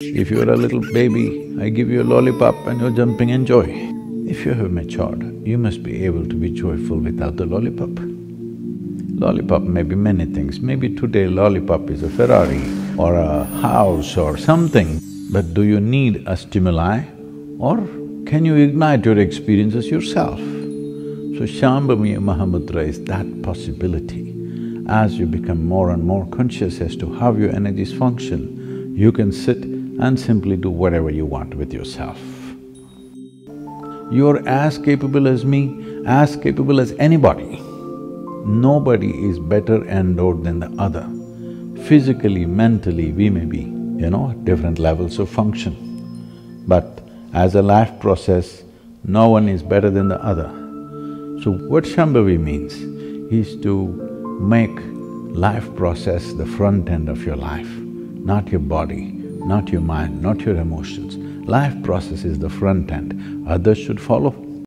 If you're a little baby, I give you a lollipop and you're jumping in joy. If you have matured, you must be able to be joyful without the lollipop. Lollipop may be many things, maybe today lollipop is a Ferrari or a house or something, but do you need a stimuli or can you ignite your experiences yourself? So Shambhavi Mahamudra is that possibility. As you become more and more conscious as to how your energies function, you can sit and simply do whatever you want with yourself. You're as capable as me, as capable as anybody. Nobody is better endowed than the other. Physically, mentally, we may be, you know, different levels of function. But as a life process, no one is better than the other. So what Shambhavi means is to make life process the front end of your life, not your body, not your mind, not your emotions. Life process is the front end, others should follow.